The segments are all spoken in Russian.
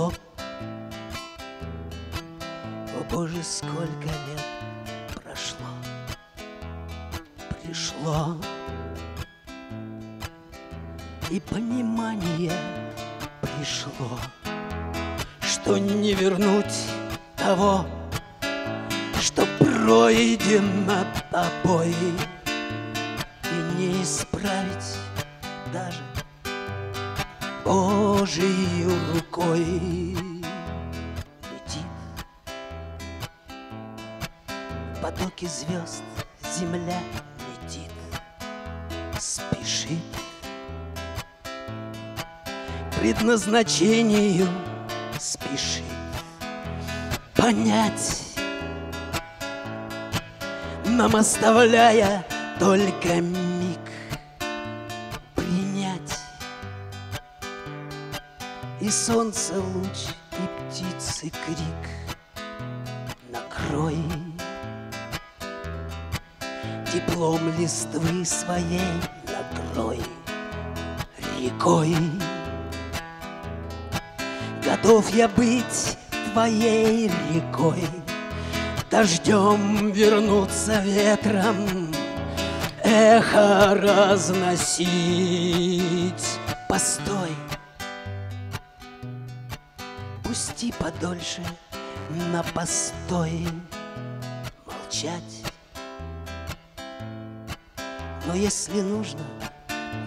прошло. О Боже, сколько лет прошло, пришло. И понимание пришло, что не вернуть того, что пройдено тобой, и не исправить даже Божию рукой. Летит в потоке звезд земля летит, спешит предназначению спешит понять, нам оставляя только миг и солнце луч, и птицы крик накрой теплом листвы своей накрой рекой. Готов я быть твоей рекой, Дождем вернуться ветром, Эхо разносить. Постой, пусти подольше на постой молчать. Но если нужно,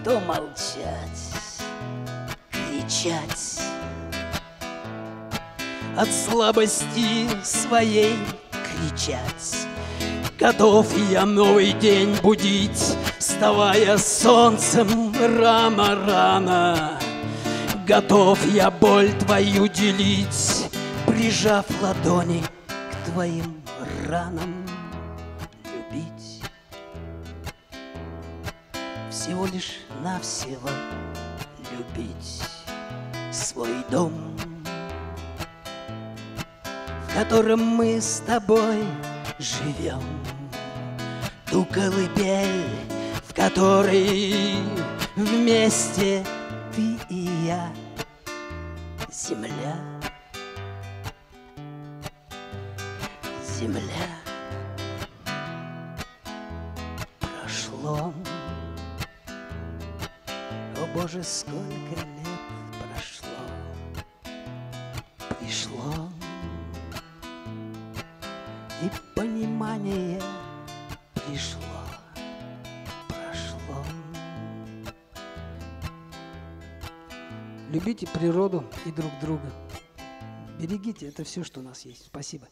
то молчать, кричать от слабости своей кричать. Готов я новый день будить, Вставая солнцем рано-рано. Готов я боль твою делить, Прижав ладони к твоим ранам любить. Всего лишь навсего любить свой дом в котором мы с тобой живем. Ту колыбель, в которой вместе ты и я, земля, земля. Прошло, о Боже, сколько лет прошло, пришло. И понимание пришло, Любите природу и друг друга. Берегите, это все, что у нас есть. Спасибо.